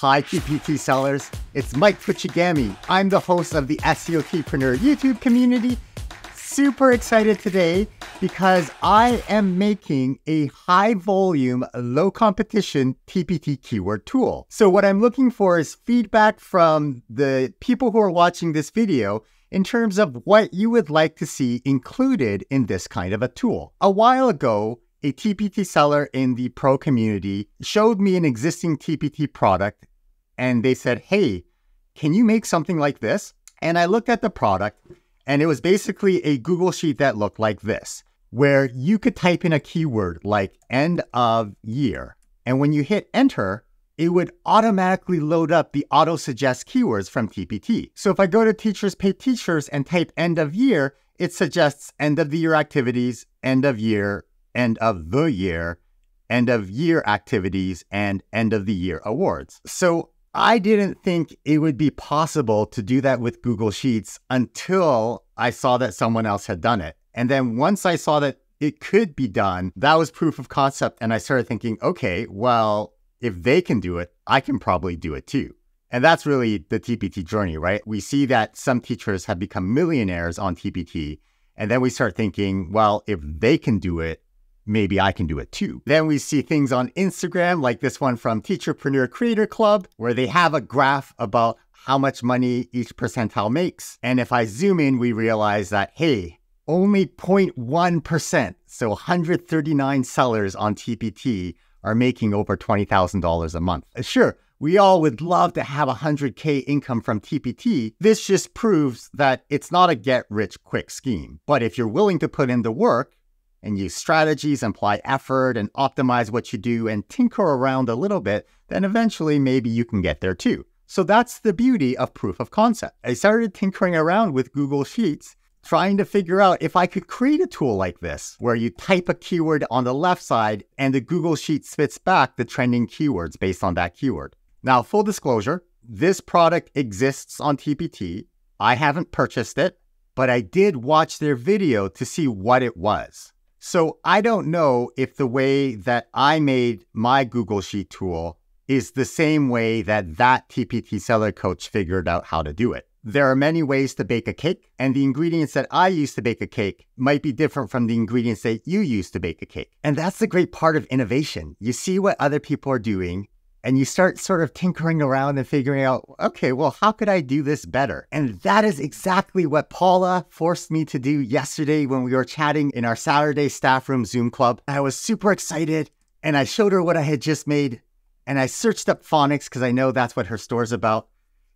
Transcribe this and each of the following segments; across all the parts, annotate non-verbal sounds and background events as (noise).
Hi, TPT sellers. It's Mike Fuchigami. I'm the host of the SEOTpreneur YouTube community. Super excited today because I am making a high volume, low competition TPT keyword tool. So, what I'm looking for is feedback from the people who are watching this video in terms of what you would like to see included in this kind of a tool. A while ago, a TPT seller in the pro community showed me an existing TPT product and they said, Hey, can you make something like this? And I looked at the product and it was basically a Google Sheet that looked like this, where you could type in a keyword like end of year. And when you hit enter, it would automatically load up the auto suggest keywords from TPT. So if I go to Teachers Pay Teachers and type end of year, it suggests end of the year activities, end of year, end of the year, end of year activities, and end of the year awards. So I didn't think it would be possible to do that with Google Sheets until I saw that someone else had done it. And then once I saw that it could be done, that was proof of concept. And I started thinking, okay, well, if they can do it, I can probably do it too. And that's really the TPT journey, right? We see that some teachers have become millionaires on TPT. And then we start thinking, well, if they can do it, maybe I can do it too. Then we see things on Instagram, like this one from Teacherpreneur Creator Club, where they have a graph about how much money each percentile makes. And if I zoom in, we realize that, hey, only 0.1%, so 139 sellers on TPT are making over $20,000 a month. Uh, sure, we all would love to have 100K income from TPT. This just proves that it's not a get rich quick scheme. But if you're willing to put in the work, and use strategies, apply effort, and optimize what you do and tinker around a little bit, then eventually maybe you can get there too. So that's the beauty of proof of concept. I started tinkering around with Google Sheets, trying to figure out if I could create a tool like this, where you type a keyword on the left side and the Google Sheet spits back the trending keywords based on that keyword. Now, full disclosure, this product exists on TPT. I haven't purchased it, but I did watch their video to see what it was. So I don't know if the way that I made my Google Sheet tool is the same way that that TPT seller coach figured out how to do it. There are many ways to bake a cake, and the ingredients that I use to bake a cake might be different from the ingredients that you use to bake a cake. And that's the great part of innovation. You see what other people are doing, and you start sort of tinkering around and figuring out, okay, well, how could I do this better? And that is exactly what Paula forced me to do yesterday when we were chatting in our Saturday staff room Zoom club. I was super excited and I showed her what I had just made and I searched up phonics because I know that's what her store's about.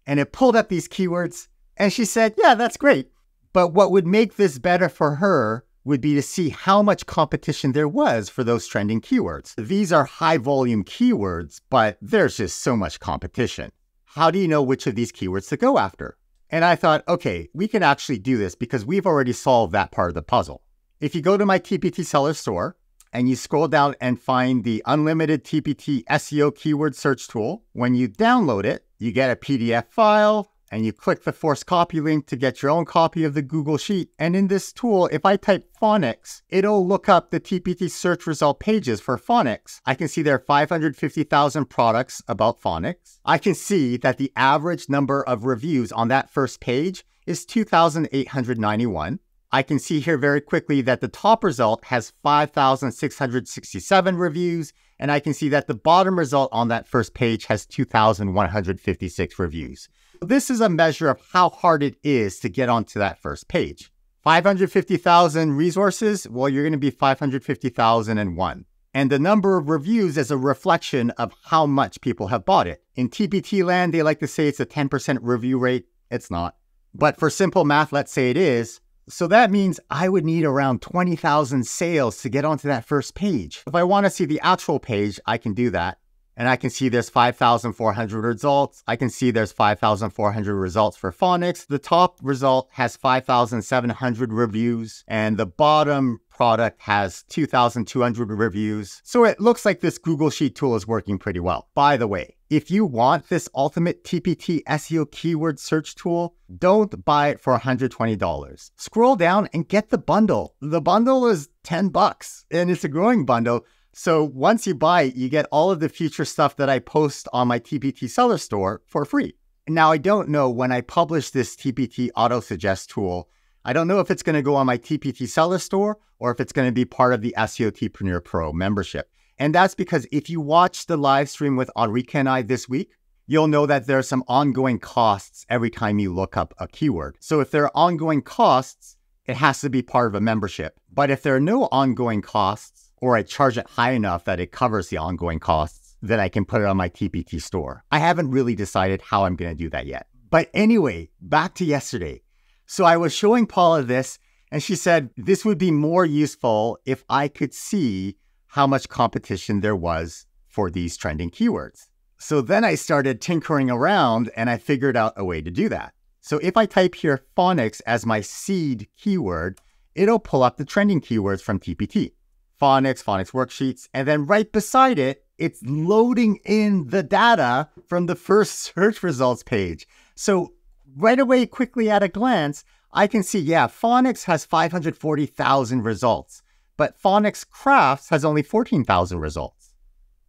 And it pulled up these keywords and she said, yeah, that's great. But what would make this better for her would be to see how much competition there was for those trending keywords. These are high volume keywords, but there's just so much competition. How do you know which of these keywords to go after? And I thought, okay, we can actually do this because we've already solved that part of the puzzle. If you go to my TPT seller store and you scroll down and find the unlimited TPT SEO keyword search tool, when you download it, you get a PDF file and you click the force copy link to get your own copy of the Google Sheet. And in this tool, if I type phonics, it'll look up the TPT search result pages for phonics. I can see there are 550,000 products about phonics. I can see that the average number of reviews on that first page is 2,891. I can see here very quickly that the top result has 5,667 reviews, and I can see that the bottom result on that first page has 2,156 reviews. This is a measure of how hard it is to get onto that first page. 550,000 resources, well, you're going to be 550,001. And the number of reviews is a reflection of how much people have bought it. In TPT land, they like to say it's a 10% review rate. It's not. But for simple math, let's say it is. So that means I would need around 20,000 sales to get onto that first page. If I want to see the actual page, I can do that and I can see there's 5,400 results. I can see there's 5,400 results for phonics. The top result has 5,700 reviews, and the bottom product has 2,200 reviews. So it looks like this Google Sheet tool is working pretty well. By the way, if you want this ultimate TPT SEO keyword search tool, don't buy it for $120. Scroll down and get the bundle. The bundle is 10 bucks and it's a growing bundle So once you buy it, you get all of the future stuff that I post on my TPT seller store for free. Now, I don't know when I publish this TPT auto suggest tool, I don't know if it's going to go on my TPT seller store or if it's going to be part of the SEOTpreneur Pro membership. And that's because if you watch the live stream with Enrique and I this week, you'll know that there are some ongoing costs every time you look up a keyword. So if there are ongoing costs, it has to be part of a membership. But if there are no ongoing costs, or I charge it high enough that it covers the ongoing costs, then I can put it on my TPT store. I haven't really decided how I'm going to do that yet. But anyway, back to yesterday. So I was showing Paula this, and she said this would be more useful if I could see how much competition there was for these trending keywords. So then I started tinkering around and I figured out a way to do that. So if I type here phonics as my seed keyword, it'll pull up the trending keywords from TPT. Phonics, phonics worksheets, and then right beside it, it's loading in the data from the first (laughs) search results page. So right away, quickly at a glance, I can see, yeah, Phonics has 540,000 results, but Phonics Crafts has only 14,000 results.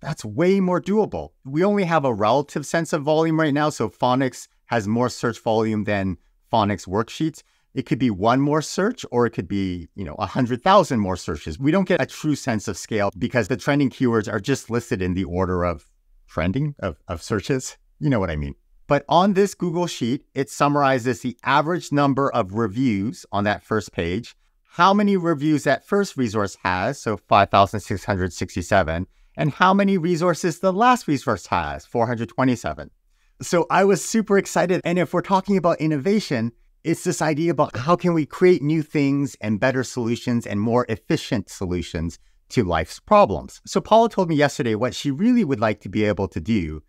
That's way more doable. We only have a relative sense of volume right now, so Phonics has more search volume than Phonics worksheets. It could be one more search or it could be, you know, 100,000 more searches. We don't get a true sense of scale because the trending keywords are just listed in the order of trending of, of searches. You know what I mean. But on this Google Sheet, it summarizes the average number of reviews on that first page, how many reviews that first resource has, so 5,667, and how many resources the last resource has, 427. So I was super excited. And if we're talking about innovation, it's this idea about how can we create new things and better solutions and more efficient solutions to life's problems. So Paula told me yesterday what she really would like to be able to do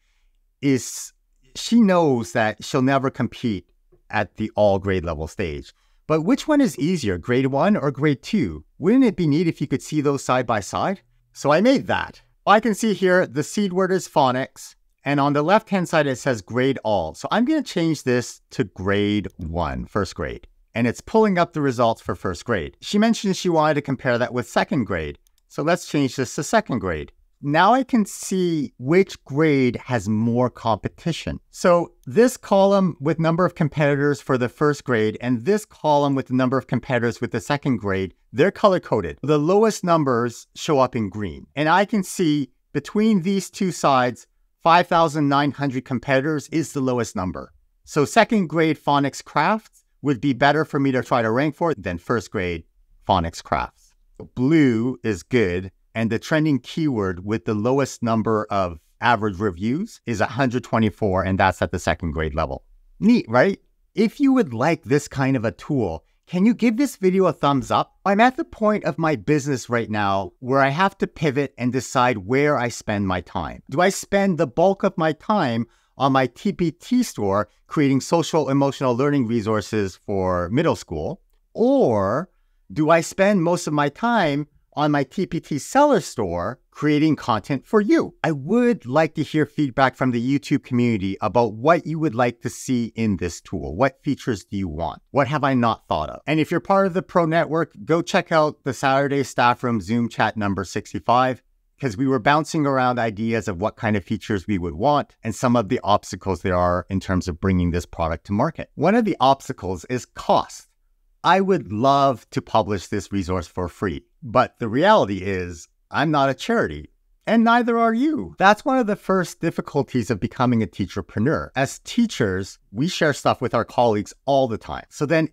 is she knows that she'll never compete at the all grade level stage. But which one is easier, grade one or grade two? Wouldn't it be neat if you could see those side by side? So I made that. I can see here the seed word is phonics. And on the left hand side, it says grade all. So I'm going to change this to grade one, first grade. And it's pulling up the results for first grade. She mentioned she wanted to compare that with second grade. So let's change this to second grade. Now I can see which grade has more competition. So this column with number of competitors for the first grade and this column with the number of competitors with the second grade, they're color coded. The lowest numbers show up in green. And I can see between these two sides, 5,900 competitors is the lowest number. So second grade phonics crafts would be better for me to try to rank for than first grade phonics crafts. Blue is good, and the trending keyword with the lowest number of average reviews is 124, and that's at the second grade level. Neat, right? If you would like this kind of a tool, can you give this video a thumbs up? I'm at the point of my business right now where I have to pivot and decide where I spend my time. Do I spend the bulk of my time on my TPT store creating social emotional learning resources for middle school? Or do I spend most of my time on my TPT seller store creating content for you. I would like to hear feedback from the YouTube community about what you would like to see in this tool. What features do you want? What have I not thought of? And if you're part of the Pro Network, go check out the Saturday Staff Room Zoom chat number 65 because we were bouncing around ideas of what kind of features we would want and some of the obstacles there are in terms of bringing this product to market. One of the obstacles is cost. I would love to publish this resource for free, but the reality is I'm not a charity. And neither are you. That's one of the first difficulties of becoming a teacherpreneur. As teachers, we share stuff with our colleagues all the time. So then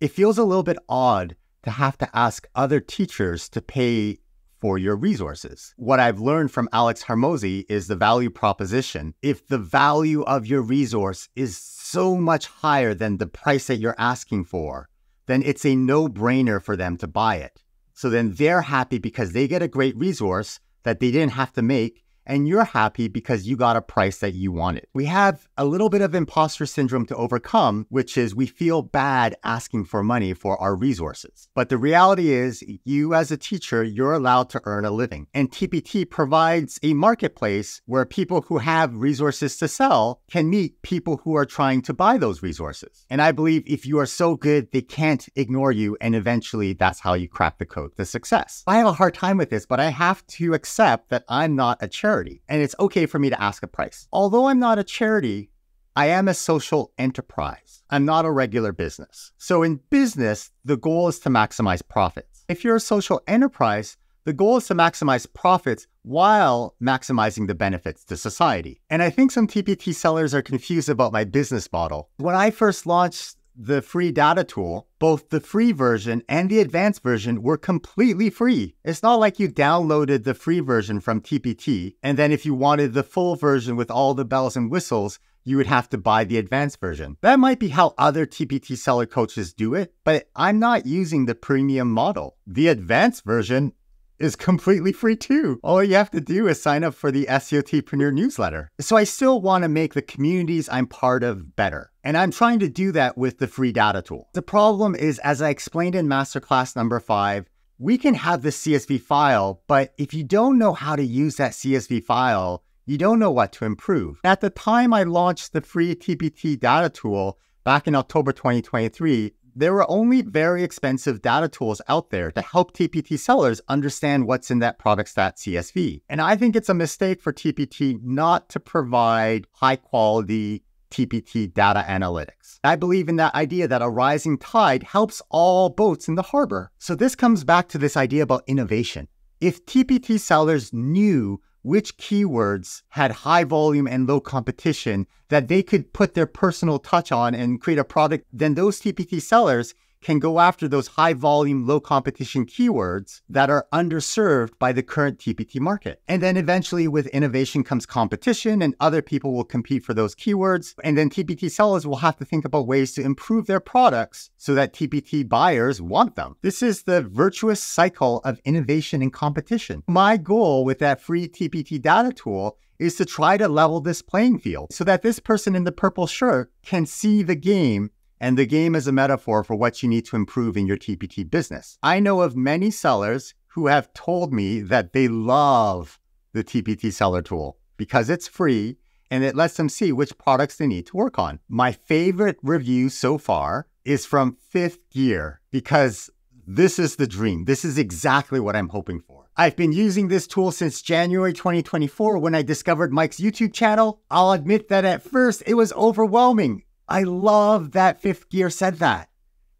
it feels a little bit odd to have to ask other teachers to pay for your resources. What I've learned from Alex Hormozi is the value proposition. If the value of your resource is so much higher than the price that you're asking for, then it's a no brainer for them to buy it. So then they're happy because they get a great resource that they didn't have to make and you're happy because you got a price that you wanted. We have a little bit of imposter syndrome to overcome, which is we feel bad asking for money for our resources. But the reality is, you as a teacher, you're allowed to earn a living. And TPT provides a marketplace where people who have resources to sell can meet people who are trying to buy those resources. And I believe if you are so good, they can't ignore you. And eventually, that's how you crack the code to success. I have a hard time with this, but I have to accept that I'm not a charity charity, and it's okay for me to ask a price. Although I'm not a charity, I am a social enterprise. I'm not a regular business. So in business, the goal is to maximize profits. If you're a social enterprise, the goal is to maximize profits while maximizing the benefits to society. And I think some TPT sellers are confused about my business model. When I first launched the free data tool, both the free version and the advanced version were completely free. It's not like you downloaded the free version from TPT, and then if you wanted the full version with all the bells and whistles, you would have to buy the advanced version. That might be how other TPT seller coaches do it, but I'm not using the premium model. The advanced version is completely free too. All you have to do is sign up for the SEOTpreneur newsletter. So I still want to make the communities I'm part of better. And I'm trying to do that with the free data tool. The problem is, as I explained in masterclass number five, we can have this CSV file, but if you don't know how to use that CSV file, you don't know what to improve. At the time I launched the free TPT data tool back in October 2023, there were only very expensive data tools out there to help TPT sellers understand what's in that products.csv. And I think it's a mistake for TPT not to provide high quality TPT data analytics. I believe in that idea that a rising tide helps all boats in the harbor. So this comes back to this idea about innovation. If TPT sellers knew which keywords had high volume and low competition that they could put their personal touch on and create a product, then those TPT sellers can go after those high volume, low competition keywords that are underserved by the current TPT market. And then eventually, with innovation comes competition, and other people will compete for those keywords. And then TPT sellers will have to think about ways to improve their products so that TPT buyers want them. This is the virtuous cycle of innovation and competition. My goal with that free TPT data tool is to try to level this playing field so that this person in the purple shirt can see the game and the game is a metaphor for what you need to improve in your TPT business. I know of many sellers who have told me that they love the TPT seller tool because it's free and it lets them see which products they need to work on. My favorite review so far is from Fifth Gear because this is the dream. This is exactly what I'm hoping for. I've been using this tool since January 2024 when I discovered Mike's YouTube channel. I'll admit that at first it was overwhelming. I love that Fifth Gear said that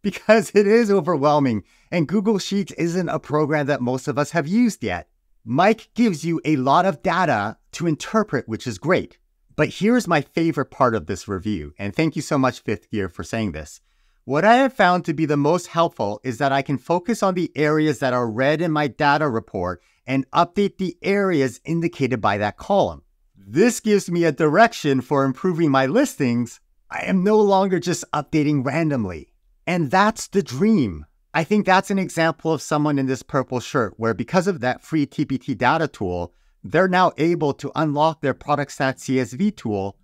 because it is overwhelming and Google Sheets isn't a program that most of us have used yet. Mike gives you a lot of data to interpret, which is great. But here's my favorite part of this review, and thank you so much, Fifth Gear, for saying this. What I have found to be the most helpful is that I can focus on the areas that are red in my data report and update the areas indicated by that column. This gives me a direction for improving my listings I am no longer just updating randomly. And that's the dream. I think that's an example of someone in this purple shirt where, because of that free TPT data tool, they're now able to unlock their products.csv tool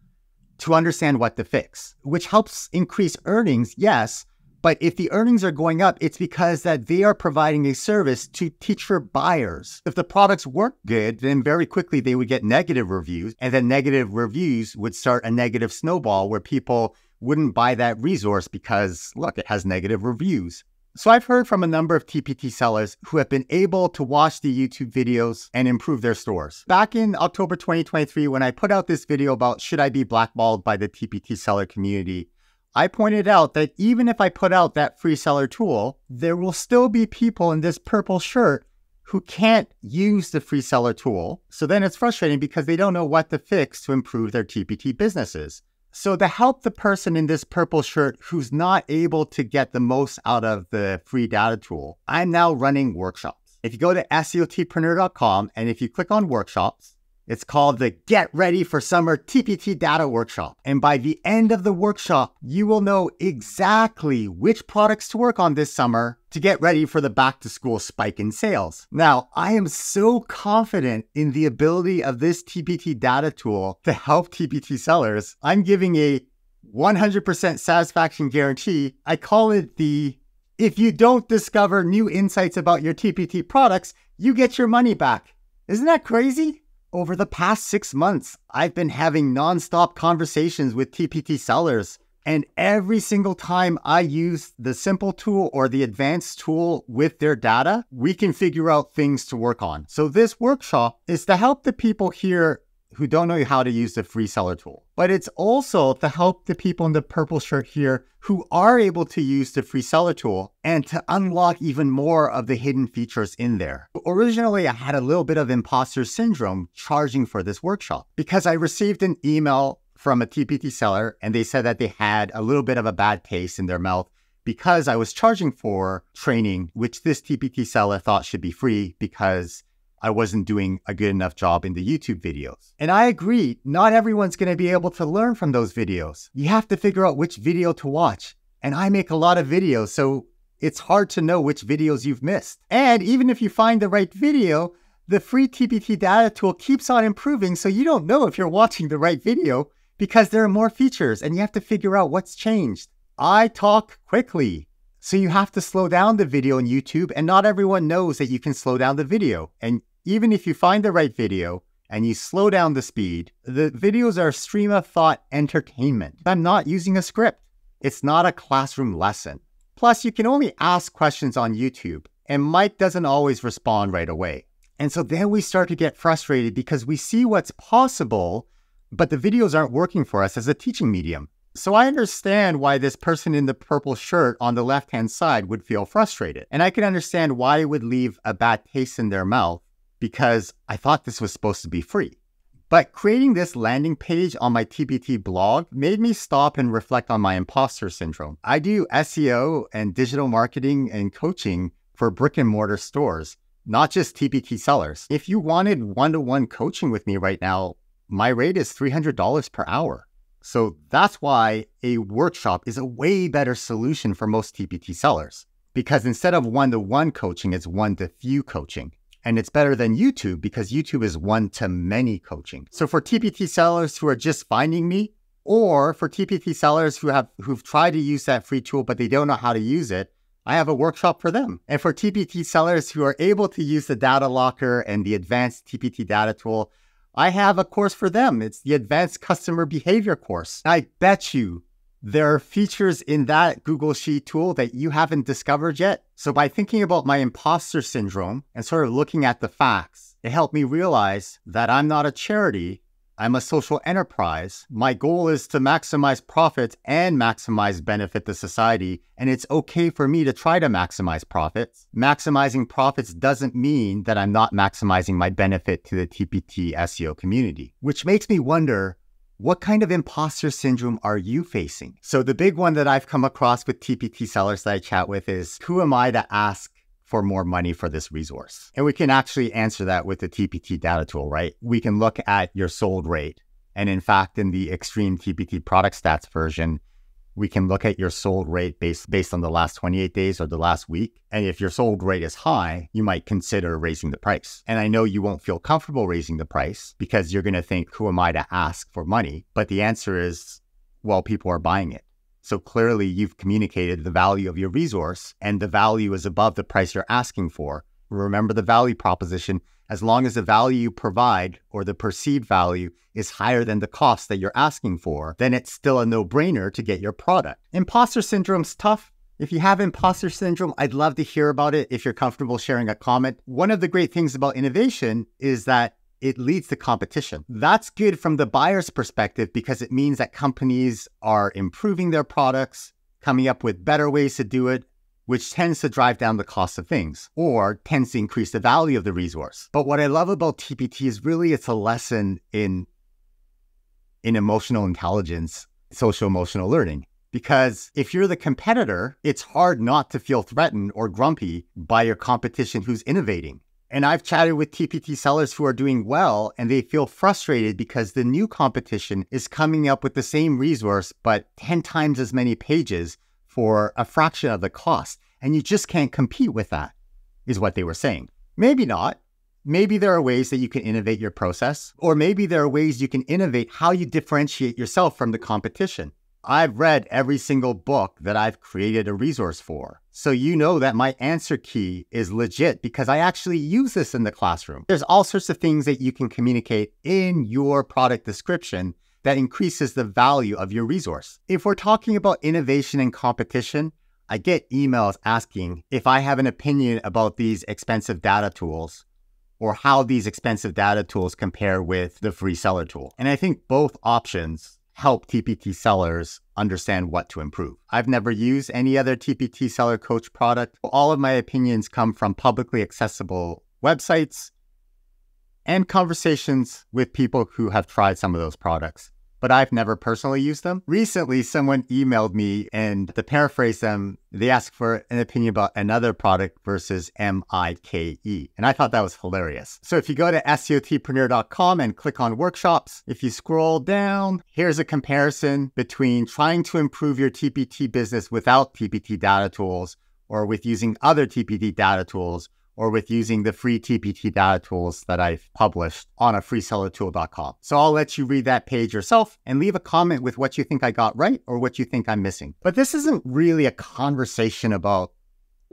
to understand what to fix, which helps increase earnings, yes, but if the earnings are going up, it's because that they are providing a service to teacher buyers. If the products weren't good, then very quickly they would get negative reviews, and then negative reviews would start a negative snowball where people wouldn't buy that resource because, look, it has negative reviews. So I've heard from a number of TPT sellers who have been able to watch the YouTube videos and improve their stores. Back in October 2023, when I put out this video about should I be blackballed by the TPT seller community, I pointed out that even if I put out that free seller tool, there will still be people in this purple shirt who can't use the free seller tool. So then it's frustrating because they don't know what to fix to improve their TPT businesses. So to help the person in this purple shirt who's not able to get the most out of the free data tool, I'm now running workshops. If you go to SEOTpreneur.com and if you click on workshops, It's called the Get Ready for Summer TPT Data Workshop. And by the end of the workshop, you will know exactly which products to work on this summer to get ready for the back to school spike in sales. Now, I am so confident in the ability of this TPT data tool to help TPT sellers. I'm giving a 100% satisfaction guarantee. I call it the if you don't discover new insights about your TPT products, you get your money back. Isn't that crazy? Over the past six months, I've been having nonstop conversations with TPT sellers. And every single time I use the simple tool or the advanced tool with their data, we can figure out things to work on. So, this workshop is to help the people here who don't know how to use the free seller tool. But it's also to help the people in the purple shirt here who are able to use the free seller tool and to unlock even more of the hidden features in there. Originally, I had a little bit of imposter syndrome charging for this workshop because I received an email from a TPT seller and they said that they had a little bit of a bad taste in their mouth because I was charging for training, which this TPT seller thought should be free because I wasn't doing a good enough job in the YouTube videos. And I agree, not everyone's going to be able to learn from those videos. You have to figure out which video to watch. And I make a lot of videos, so it's hard to know which videos you've missed. And even if you find the right video, the free TPT data tool keeps on improving, so you don't know if you're watching the right video because there are more features and you have to figure out what's changed. I talk quickly. So you have to slow down the video on YouTube, and not everyone knows that you can slow down the video. And even if you find the right video and you slow down the speed, the videos are stream of thought entertainment. I'm not using a script. It's not a classroom lesson. Plus, you can only ask questions on YouTube, and Mike doesn't always respond right away. And so then we start to get frustrated because we see what's possible, but the videos aren't working for us as a teaching medium. So I understand why this person in the purple shirt on the left hand side would feel frustrated. And I can understand why it would leave a bad taste in their mouth because I thought this was supposed to be free. But creating this landing page on my TPT blog made me stop and reflect on my imposter syndrome. I do SEO and digital marketing and coaching for brick and mortar stores, not just TPT sellers. If you wanted one to one coaching with me right now, my rate is $300 per hour. So that's why a workshop is a way better solution for most TPT sellers. Because instead of one to one coaching, it's one to few coaching. And it's better than YouTube because YouTube is one to many coaching. So for TPT sellers who are just finding me, or for TPT sellers who have who've tried to use that free tool but they don't know how to use it, I have a workshop for them. And for TPT sellers who are able to use the data locker and the advanced TPT data tool, I have a course for them. It's the Advanced Customer Behavior course. I bet you there are features in that Google Sheet tool that you haven't discovered yet. So by thinking about my imposter syndrome and sort of looking at the facts, it helped me realize that I'm not a charity. I'm a social enterprise. My goal is to maximize profits and maximize benefit to society. And it's okay for me to try to maximize profits. Maximizing profits doesn't mean that I'm not maximizing my benefit to the TPT SEO community, which makes me wonder what kind of imposter syndrome are you facing? So, the big one that I've come across with TPT sellers that I chat with is who am I to ask for more money for this resource? And we can actually answer that with the TPT data tool, right? We can look at your sold rate. And in fact, in the extreme TPT product stats version, we can look at your sold rate based based on the last 28 days or the last week. And if your sold rate is high, you might consider raising the price. And I know you won't feel comfortable raising the price because you're going to think, who am I to ask for money? But the answer is, well, people are buying it. So clearly you've communicated the value of your resource and the value is above the price you're asking for. Remember the value proposition as long as the value you provide or the perceived value is higher than the cost that you're asking for, then it's still a no brainer to get your product. Imposter syndrome's tough. If you have imposter syndrome, I'd love to hear about it if you're comfortable sharing a comment. One of the great things about innovation is that it leads to competition. That's good from the buyer's perspective because it means that companies are improving their products, coming up with better ways to do it, which tends to drive down the cost of things or tends to increase the value of the resource. But what I love about TPT is really it's a lesson in in emotional intelligence, social emotional learning. Because if you're the competitor, it's hard not to feel threatened or grumpy by your competition who's innovating. And I've chatted with TPT sellers who are doing well and they feel frustrated because the new competition is coming up with the same resource, but 10 times as many pages for a fraction of the cost. And you just can't compete with that, is what they were saying. Maybe not. Maybe there are ways that you can innovate your process, or maybe there are ways you can innovate how you differentiate yourself from the competition. I've read every single book that I've created a resource for. So you know that my answer key is legit because I actually use this in the classroom. There's all sorts of things that you can communicate in your product description that increases the value of your resource. If we're talking about innovation and competition, I get emails asking if I have an opinion about these expensive data tools or how these expensive data tools compare with the free seller tool. And I think both options help TPT sellers understand what to improve. I've never used any other TPT seller coach product. All of my opinions come from publicly accessible websites and conversations with people who have tried some of those products but I've never personally used them. Recently, someone emailed me and to paraphrase them, they asked for an opinion about another product versus M-I-K-E. And I thought that was hilarious. So if you go to SEOtpreneur.com and click on workshops, if you scroll down, here's a comparison between trying to improve your TPT business without TPT data tools or with using other TPT data tools or with using the free TPT data tools that I've published on a freesellertool.com. So I'll let you read that page yourself and leave a comment with what you think I got right or what you think I'm missing. But this isn't really a conversation about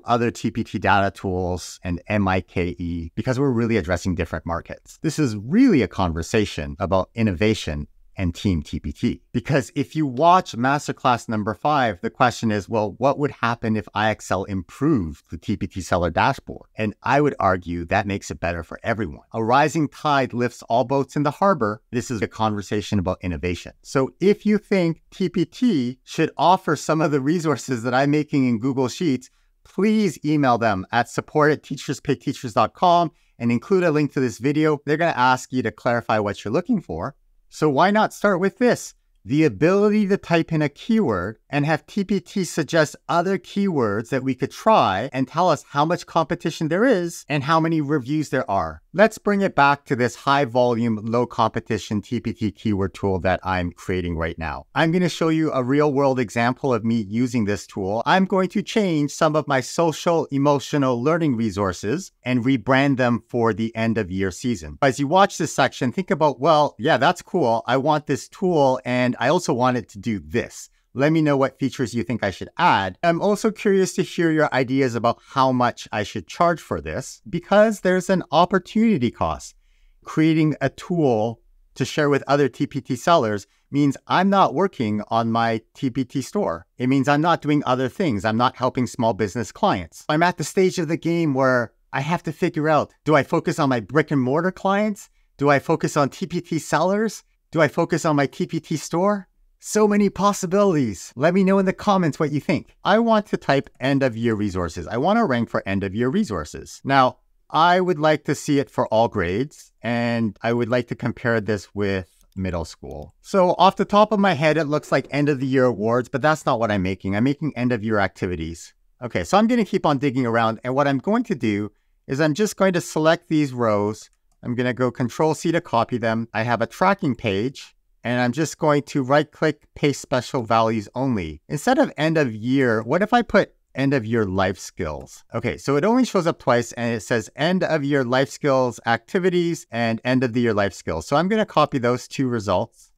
other TPT data tools and MIKE because we're really addressing different markets. This is really a conversation about innovation and Team TPT. Because if you watch Masterclass number five, the question is, well, what would happen if IXL improved the TPT seller dashboard? And I would argue that makes it better for everyone. A rising tide lifts all boats in the harbor. This is a conversation about innovation. So if you think TPT should offer some of the resources that I'm making in Google Sheets, please email them at support at teacherspayteachers.com and include a link to this video. They're going to ask you to clarify what you're looking for. So why not start with this? the ability to type in a keyword and have TPT suggest other keywords that we could try and tell us how much competition there is and how many reviews there are. Let's bring it back to this high volume, low competition TPT keyword tool that I'm creating right now. I'm going to show you a real world example of me using this tool. I'm going to change some of my social emotional learning resources and rebrand them for the end of year season. As you watch this section, think about, well, yeah, that's cool. I want this tool and I also want it to do this. Let me know what features you think I should add. I'm also curious to hear your ideas about how much I should charge for this because there's an opportunity cost. Creating a tool to share with other TPT sellers means I'm not working on my TPT store. It means I'm not doing other things. I'm not helping small business clients. I'm at the stage of the game where I have to figure out do I focus on my brick and mortar clients? Do I focus on TPT sellers? Do I focus on my TPT store? So many possibilities. Let me know in the comments what you think. I want to type end of year resources. I want to rank for end of year resources. Now, I would like to see it for all grades, and I would like to compare this with middle school. So off the top of my head, it looks like end of the year awards, but that's not what I'm making. I'm making end of year activities. Okay, so I'm going to keep on digging around, and what I'm going to do is I'm just going to select these rows I'm going to go Control C to copy them. I have a tracking page and I'm just going to right click paste special values only. Instead of end of year, what if I put end of year life skills? Okay, so it only shows up twice and it says end of year life skills activities and end of the year life skills. So I'm going to copy those two results.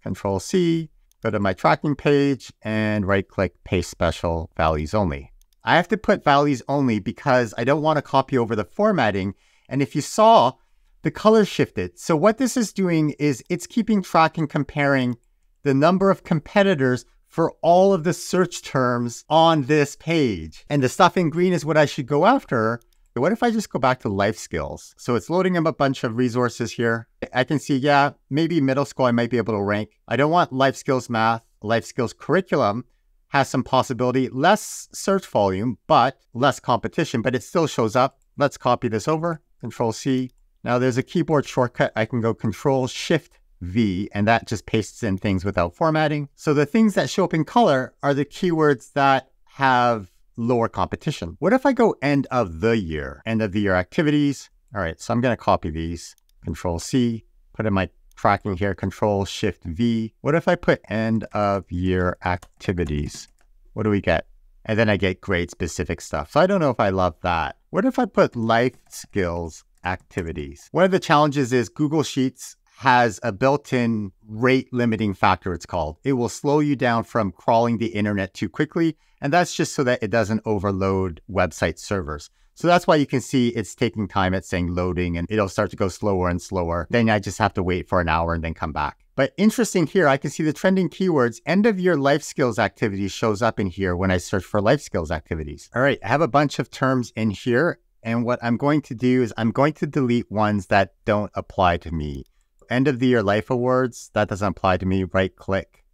Control C, go to my tracking page and right click paste special values only. I have to put values only because I don't want to copy over the formatting. And if you saw, the color shifted. So what this is doing is it's keeping track and comparing the number of competitors for all of the search terms on this page. And the stuff in green is what I should go after. But what if I just go back to life skills? So it's loading up a bunch of resources here. I can see, yeah, maybe middle school I might be able to rank. I don't want life skills math, life skills curriculum has some possibility, less search volume, but less competition, but it still shows up. Let's copy this over, control C, now there's a keyboard shortcut. I can go Control Shift V, and that just pastes in things without formatting. So the things that show up in color are the keywords that have lower competition. What if I go end of the year, end of the year activities, All right, so I'm going to copy these. Control C, put in my tracking here, Control Shift V. What if I put end of year activities? What do we get? And then I get grade specific stuff. So I don't know if I love that. What if I put life skills activities? One of the challenges is Google Sheets has a built in rate limiting factor, it's called. It will slow you down from crawling the internet too quickly. And that's just so that it doesn't overload website servers. So that's why you can see it's taking time at saying loading and it'll start to go slower and slower. Then I just have to wait for an hour and then come back. But interesting here, I can see the trending keywords end of year life skills activity shows up in here when I search for life skills activities. All right, I have a bunch of terms in here. And what I'm going to do is I'm going to delete ones that don't apply to me end of the year life awards, that doesn't apply to me. Right click,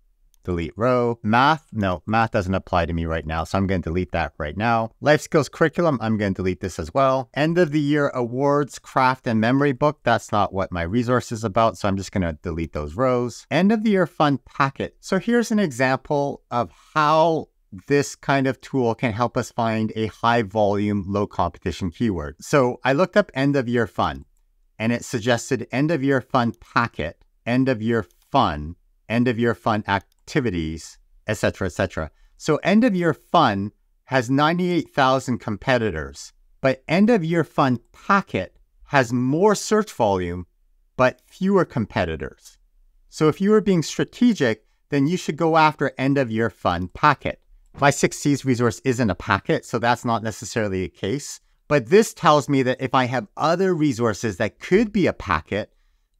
delete row. Math, no, math doesn't apply to me right now. So I'm going to delete that right now. Life skills curriculum, I'm going to delete this as well. End of the year awards, craft and memory book, that's not what my resource is about. So I'm just going to delete those rows. End of the year fun packet. So here's an example of how this kind of tool can help us find a high volume, low competition keyword. So I looked up end of year fun and it suggested end of year fun packet, end of year fun, end of year fun activities, etc., etc. So end of year fun has 98,000 competitors, but end of year fun packet has more search volume but fewer competitors. So if you are being strategic, then you should go after end of year fun packet. My 6Cs resource isn't a packet, so that's not necessarily a case. But this tells me that if I have other resources that could be a packet,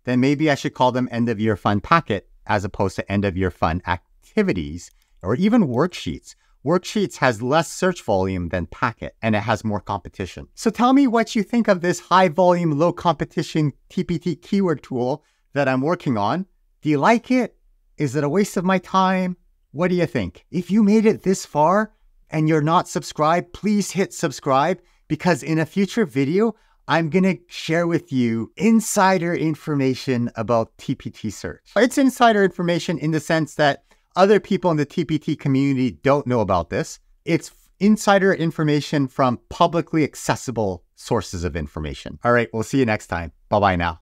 then maybe I should call them end of year fund packet as opposed to end of year fund activities or even worksheets. Worksheets has less search volume than Packet and it has more competition. So tell me what you think of this high volume, low competition TPT keyword tool that I'm working on. Do you like it? Is it a waste of my time? What do you think? If you made it this far and you're not subscribed, please hit subscribe because in a future video, I'm going to share with you insider information about TPT search. It's insider information in the sense that other people in the TPT community don't know about this. It's insider information from publicly accessible sources of information. All right, we'll see you next time. Bye bye now.